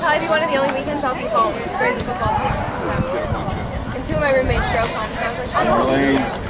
probably be one of the only weekends I'll be home during the football season. And two of my roommates drove home, so I was like, oh.